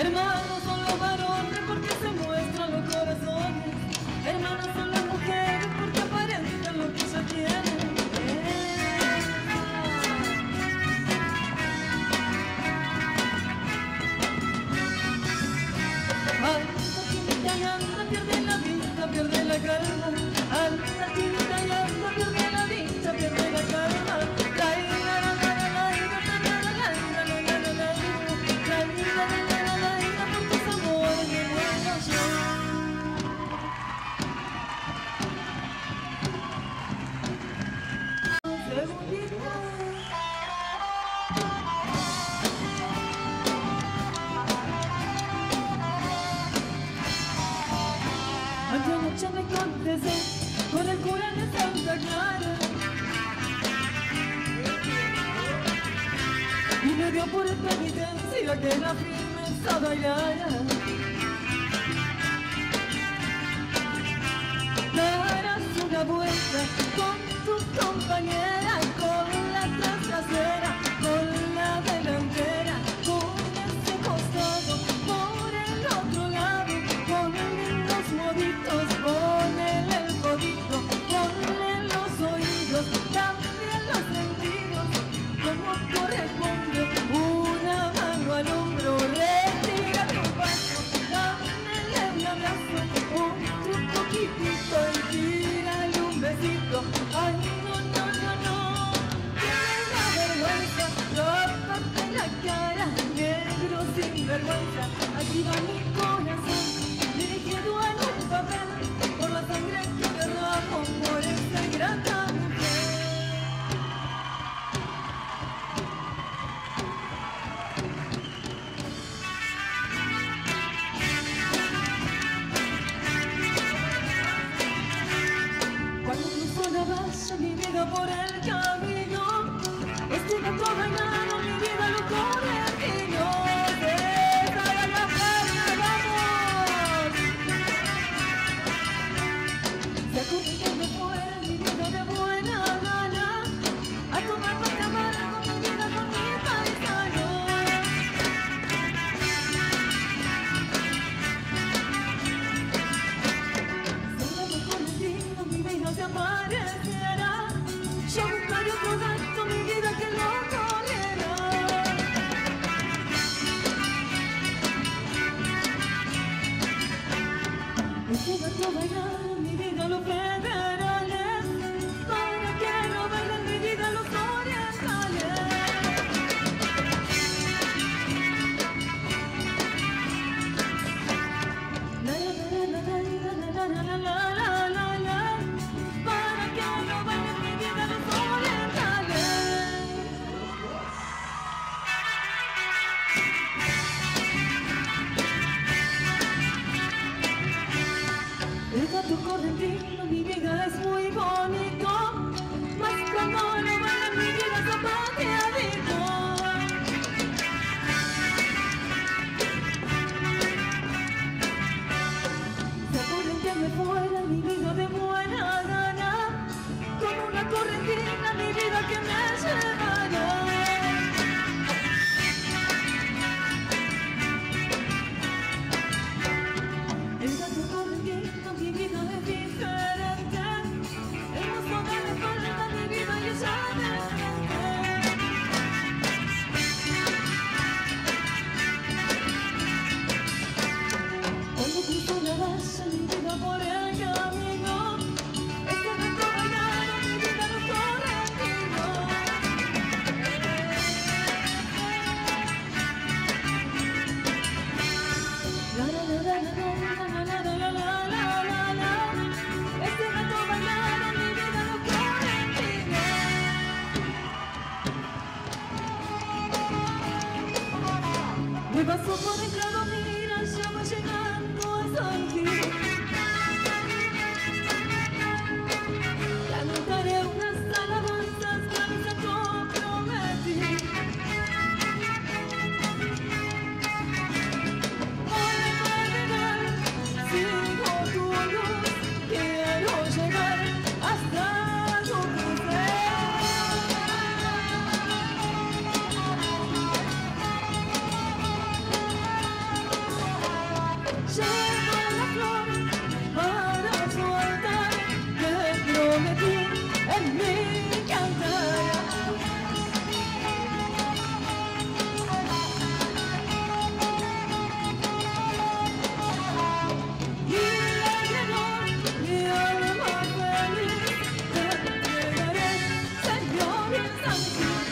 Hermanos son los varones porque se muestran los corazones. Hermanas son las mujeres porque aparentan lo que se tienen. Alta que me anda, pierde la vista, pierde la calma. Alta Pero por esta distancia queda firme esa bailada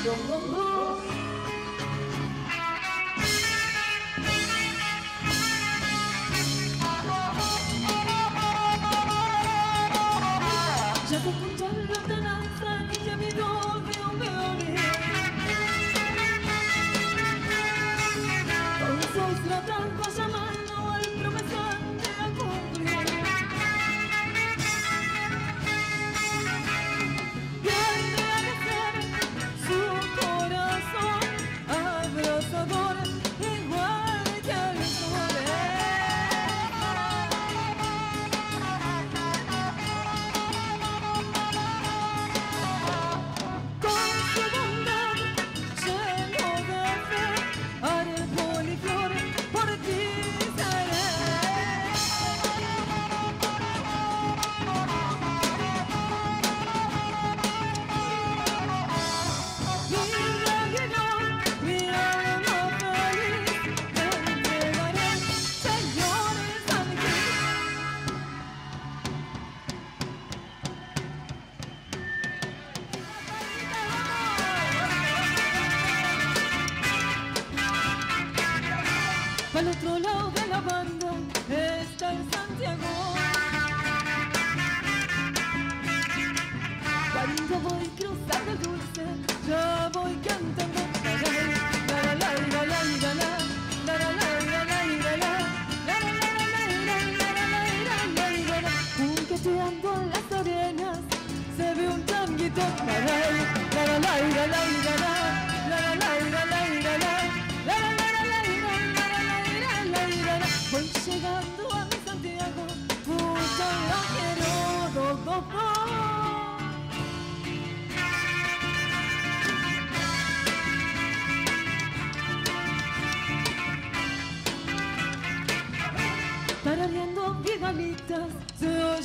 Boom, boom, boom.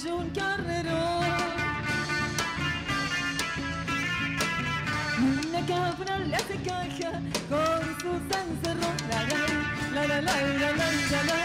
un carrerón. Una cabra le hace caja con su zanzarrón. La la la la la la la la.